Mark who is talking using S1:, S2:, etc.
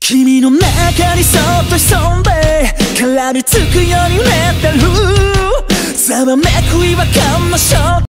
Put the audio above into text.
S1: 君の中にそっと潜んで絡みつくようにレッテざわめく違和感の